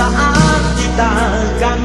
saat kita kan